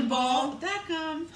cinnamonball.com.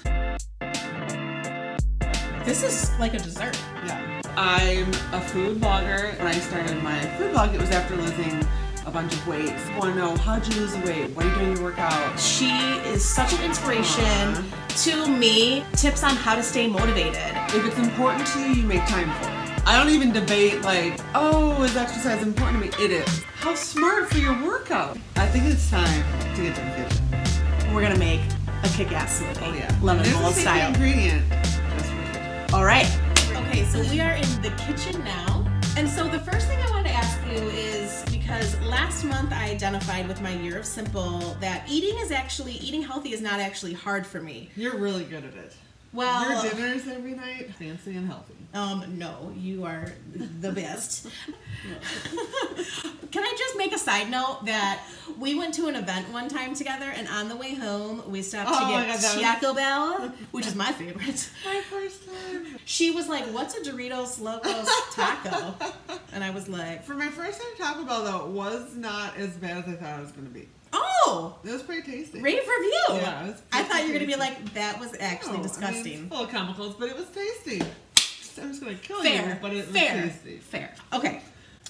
This is like a dessert. Yeah. I'm a food blogger. When I started my food blog, it was after losing a bunch of weight. I want to know how'd you lose the weight? What are you doing to work out? She is such an inspiration to me. Tips on how to stay motivated. If it's important to you, you make time for it. I don't even debate like, oh, is exercise important to me? It is. How smart for your workout. I think it's time to get to the kitchen. We're gonna make a kick-ass smoothie. Oh yeah. Lemon There's bowl style. ingredient. The kitchen. All right. Okay, so we are in the kitchen now. And so the first thing I want to ask you is because last month I identified with my year of simple that eating is actually eating healthy is not actually hard for me. You're really good at it. Well, Your dinners every night, fancy and healthy. Um, no, you are the best. Can I just make a side note that we went to an event one time together, and on the way home, we stopped Oh to get God, Taco Bell, which is my favorite. My first time. She was like, "What's a Doritos Locos taco?" And I was like, For my first time Taco Bell though, was not as bad as I thought it was gonna be. "Oh, It was pretty tasty. rave review." Yeah, it was I thought you were gonna be like, "That was actually No, I mean, disgusting." full of chemicals, but it was tasty. I'm just gonna kill fair, you, but it was tasty. fair. Okay.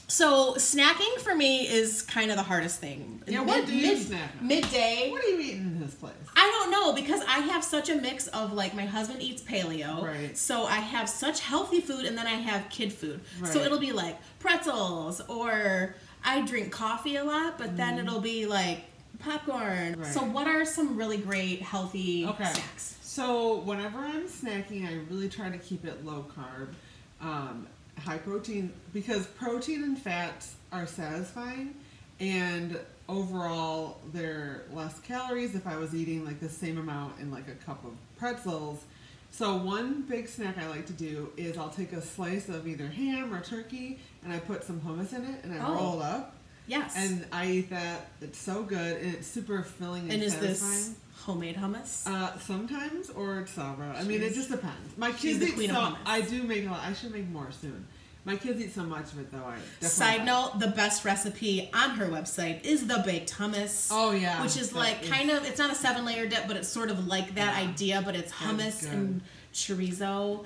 So snacking for me is kind of the hardest thing. Yeah, what do you snack on? Midday. What are you eating in this place? I don't know because I have such a mix of like my husband eats paleo, Right. so I have such healthy food, and then I have kid food. So it'll be like pretzels, or I drink coffee a lot, but then it'll be like popcorn. Right. So what are some really great healthy Okay. snacks? So whenever I'm snacking, I really try to keep it low carb, um, high protein, because protein and fats are satisfying, and overall they're less calories if I was eating like the same amount in like a cup of pretzels. So one big snack I like to do is I'll take a slice of either ham or turkey and I put some hummus in it and I Oh. roll it up Yes. and I eat that. It's so good and it's super filling and, And is satisfying. this homemade hummus? Uh, sometimes or it's Sabra. I mean, it just depends. My kids eat queen so. I do make a lot. I should make more soon. My kids eat so much of it though. I definitely Side note: the best recipe on her website is the baked hummus. Oh yeah, which is that like is- kind of it's not a seven layer dip, but it's sort of like that Yeah. idea, but it's hummus and chorizo,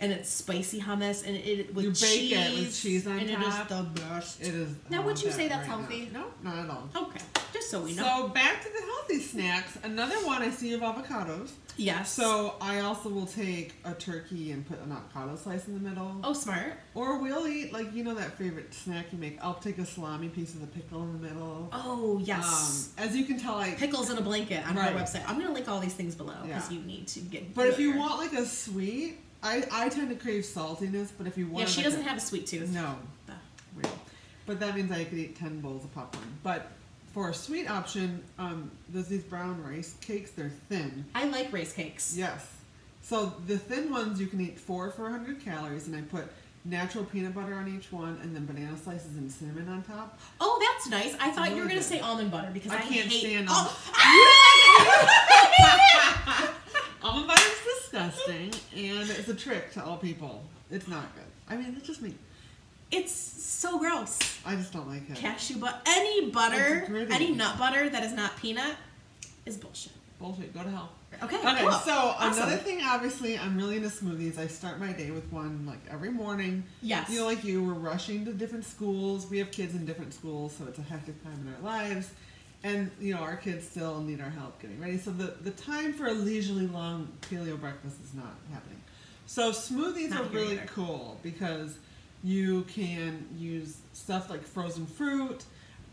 and it's spicy hummus, and it with You bake it with cheese on and top. it is the best. It is. Now, would you that say that's right healthy? now. No, not at all. Okay, just so we know. So back to the healthy snacks. Another one I see of avocados. yes. So I also will take a turkey and put an avocado slice in the middle. oh, smart. Or we'll eat like you know that favorite snack you make. I'll take a salami piece with a pickle in the middle. Oh yes. Um, as you can tell, I Pickles in a blanket on Right. her website. I'm gonna link all these things below because Yeah. you need to get. But if you want like a sweet, I, I tend to crave saltiness. But if you want, yeah, she like doesn't a, have a sweet tooth. no, weird. But that means I could eat ten bowls of popcorn. But for a sweet option, um, there's these brown rice cakes. They're thin. I like rice cakes. Yes. So the thin ones you can eat four for 100 calories, and I put natural peanut butter on each one, and then banana slices and cinnamon on top. Oh, that's nice. I thought you were gonna good. say almond butter because I, I can't hate. stand oh, Almond butter and it's a trick to all people. It's not good. I mean, it's just me. it's so gross. I just don't like it. Cashew butter, any butter, any nut butter that is not peanut is bullshit. Bullshit. Go to hell. Okay. Okay, cool. so Awesome. another thing, obviously, I'm really into smoothies. I start my day with one like every morning. Yes. You know, like you, we're rushing to different schools. We have kids in different schools, so it's a hectic time in our lives. And you know, our kids still need our help getting ready. So the, the time for a leisurely long paleo breakfast is not happening. So smoothies Not are really either. cool because you can use stuff like frozen fruit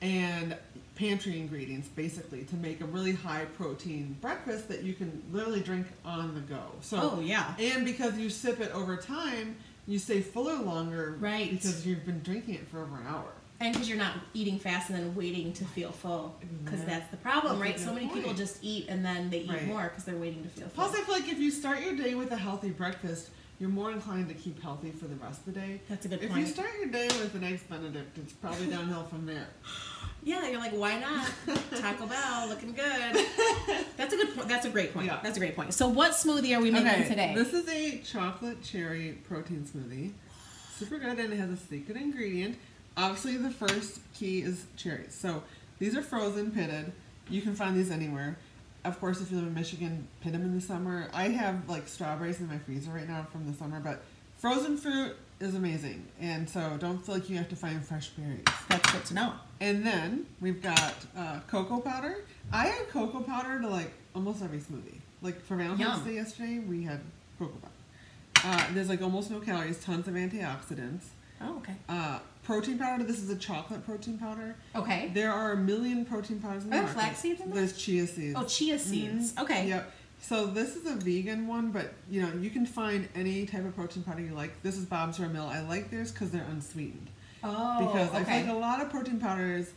and pantry ingredients basically to make a really high protein breakfast that you can literally drink on the go. So Oh, yeah. and because you sip it over time, you stay fuller longer Right. because you've been drinking it for over an hour. And because you're not eating fast and then waiting to feel full, because Yeah. that's the problem, That's right? So many people just eat and then they eat Right. more because they're waiting to feel full. Plus, I feel like if you start your day with a healthy breakfast, you're more inclined to keep healthy for the rest of the day. That's a good if point. If you start your day with an eggs Benedict, it's probably downhill from there. Yeah, you're like, why not? Taco Bell, looking good. That's a good point. That's a great point. Yeah. That's a great point. So, what smoothie are we making today? This is a chocolate cherry protein smoothie. Super good, and it has a secret ingredient. Obviously, the first key is cherries. So these are frozen, pitted. You can find these anywhere. of course, if you live in Michigan, pit them in the summer. I have like strawberries in my freezer right now from the summer, but frozen fruit is amazing, and so don't feel like you have to find fresh berries. That's good to know. And then we've got uh, cocoa powder. I add cocoa powder to like almost every smoothie. Like for Valentine's Yum. Day yesterday, we had cocoa powder. Uh, there's like almost no calories, tons of antioxidants. Oh, okay. Uh, protein powder. This is a chocolate protein powder. Okay. There are a million protein powders in the Are market. flax seeds in there? There's chia seeds. Oh, chia seeds. Mhm. Okay. Yep. So this is a vegan one, but you know you can find any type of protein powder you like. This is Bob's Red Mill. I like theirs because they're unsweetened. Oh, Because I okay. feel like a lot of protein powders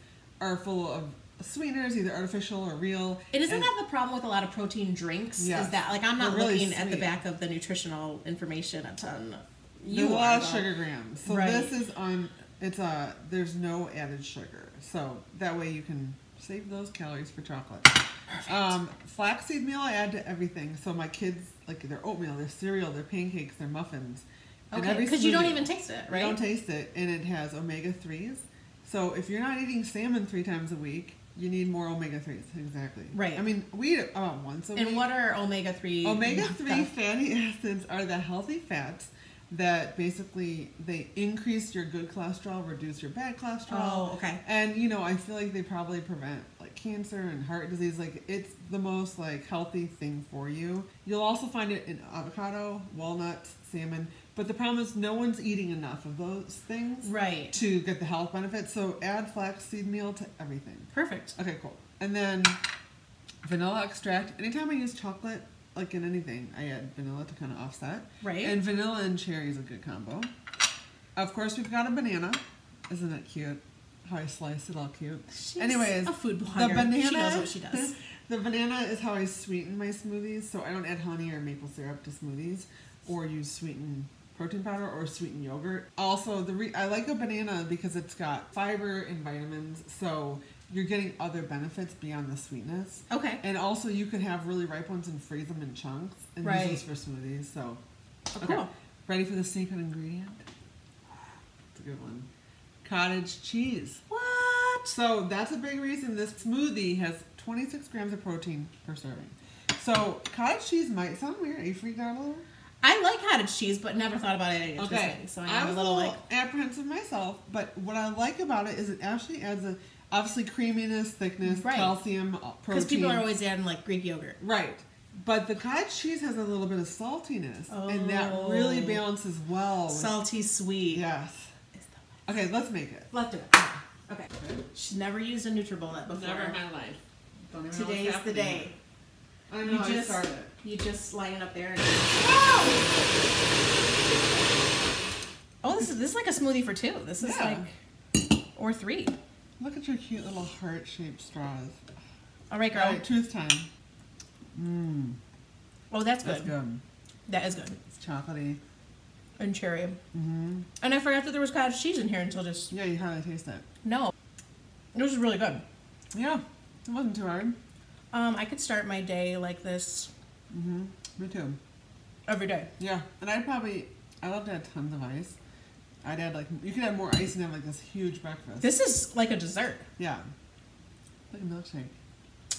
are full of sweeteners, either artificial or real. And isn't and- that the problem with a lot of protein drinks? Yes. Is that like I'm not really looking at the back of the nutritional information a ton. There's You a are, lot of sugar grams. So Right. this is on. It's a. There's no added sugar, so that way you can save those calories for chocolate. Um, flaxseed meal I add to everything. So my kids like their oatmeal, their cereal, their pancakes, their muffins. And Okay, because you don't even taste it, right? You don't taste it, and it has omega threes. So if you're not eating salmon three times a week, you need more omega threes. Exactly. Right. I mean, we eat about once a and week. And what are omega three? Omega three fatty acids are the healthy fats that basically they increase your good cholesterol, reduce your bad cholesterol. Oh, okay. And you know, I feel like they probably prevent like cancer and heart disease. Like it's the most like healthy thing for you. You'll also find it in avocado, walnuts, salmon. But the problem is no one's eating enough of those things Right. to get the health benefits. So add flaxseed meal to everything. Perfect. Okay, cool. And then vanilla extract. Anytime I use chocolate, like in anything, I add vanilla to kind of offset. Right. And vanilla and cherry is a good combo. Of course, we've got a banana. Isn't it cute? How I slice it all cute. She's Anyways, a food the blogger. banana. She knows what she does. the banana is how I sweeten my smoothies. So I don't add honey or maple syrup to smoothies, or use sweetened protein powder or sweetened yogurt. Also, the re- I like a banana because it's got fiber and vitamins. So you're getting other benefits beyond the sweetness. Okay. And also, you could have really ripe ones and freeze them in chunks and Right. use those for smoothies. So, Oh, okay. cool. Ready for the secret ingredient? It's a good one. Cottage cheese. What? So that's a big reason this smoothie has 26 grams of protein per serving. So cottage cheese might sound weird. Are you freaked out a little? I like cottage cheese, but never thought about it Okay. so I I'm a little like. apprehensive myself, but what I like about it is it actually adds a obviously creaminess, thickness, Right. calcium, uh, protein. Because people are always adding like Greek yogurt. Right. But the cottage cheese has a little bit of saltiness, and that Oh. really balances well. Salty sweet. Yes. Okay, let's make it. Let's do it. Okay. She's never used a NutriBullet before. Never in my life. Don't even know Today's the day. I don't know You how just I started. you just line it up there. And... Oh, this is this is like a smoothie for two. This is Yeah. like or three. Look at your cute little heart-shaped straws. All right, girl. All right, truth time. Mmm, Oh, that's good. that's good. That is good. It's chocolatey. And cherry. Mm-hmm. And I forgot that there was cottage cheese in here until just Yeah, you hardly taste it. no. This is really good. Yeah, it wasn't too hard. Um, I could start my day like this Mm-hmm. Me too. every day. Yeah, and I'd probably I love to add tons of ice. I'd add like you could add more ice and have like this huge breakfast. This is like a dessert. yeah, like a milkshake.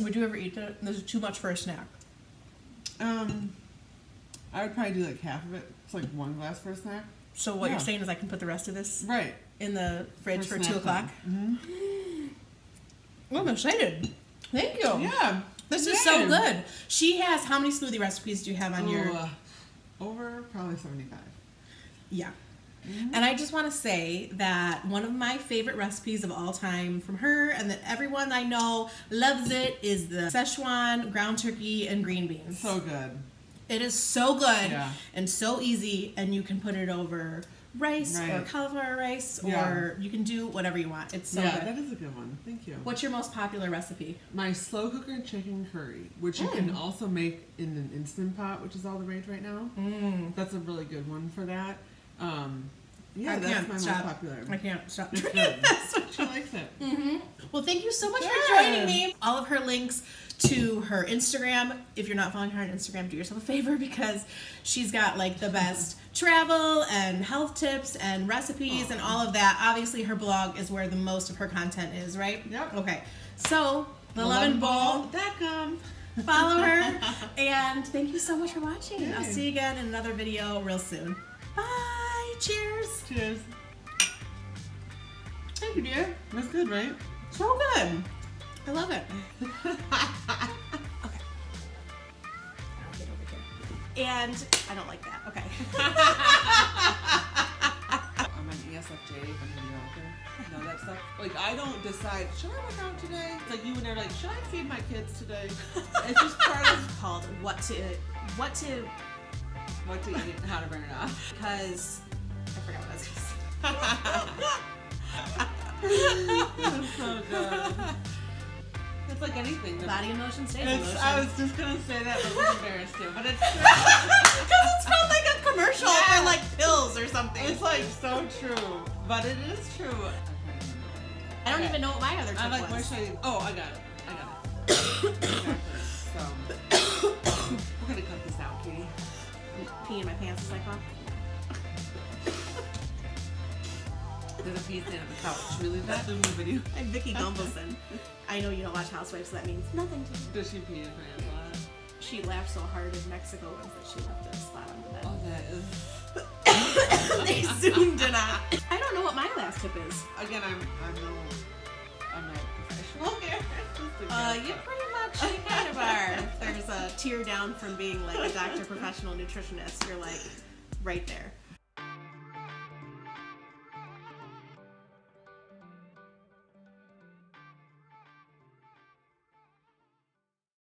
Would you ever eat that? This is too much for a snack. Um, I would probably do like half of it. It's like one glass for a snack. So what Yeah. you're saying is I can put the rest of this Right. in the fridge for, snack two o'clock. time. Oh, I'm excited. Thank you. Yeah. This is so good. She has how many smoothie recipes do you have on your? Uh, over probably seventy-five. Yeah. And I just want to say that one of my favorite recipes of all time from her, and that everyone I know loves it, is the Szechuan ground turkey and green beans. So good. It is so good Yeah. and so easy, and you can put it over rice or cauliflower rice, or you can do whatever you want. It's so yeah, good. that is a good one. Thank you. What's your most popular recipe? My slow cooker chicken curry, which you can also make in an instant pot, which is all the rage right now. Mm. That's a really good one for that. Um, yeah, I that's my stop. most popular. I can't stop. It's drinking this. She likes it. Well, thank you so much for joining me. All of her links to her Instagram. If you're not following her on Instagram, do yourself a favor because she's got like the best travel and health tips and recipes and all of that. Obviously, her blog is where the most of her content is, right? Yep. Okay. So, the Lemon Bowl. Bowl.com. follow her. And thank you so much for watching. I'll see you again in another video real soon. Bye. Cheers. Cheers. Thank you, dear. That's good, right? So good. I love it. okay. I'll get over here. And I don't like that. Okay. I'm an ESFJ from mediocre. No, that stuff. Like, I don't decide, should I work out today? It's like you and they're like, should I feed my kids today? It's just part of Called what to what to what to eat and how to burn it off. because That's so good. It's like anything. the- Body emotion stays in It's, motion. I was just gonna say that, but was embarrassed to. But it's Because it's from like a commercial Yeah. for like pills or something. it's like so true. But it is true. I don't Okay. even know what my other tip I'm like, where was. should I? Oh, I got it. I got it. exactly. So we're gonna cut this out, Katie. Pee in my pants as I talk. There's a stand on the couch. Should we leave that in the video? I'm Vicki Gunvalson. I know you don't watch Housewives, so that means nothing to you. Does she pee in a lot? She laughed so hard in Mexico once that she left a spot on the bed. Oh, that is. they zoomed in on. I don't know what my last tip is. Again, I'm I'm no I'm not professional here. Uh, you pretty much you kind of are. If there's a tear down from being like a doctor, professional nutritionist, you're like right there.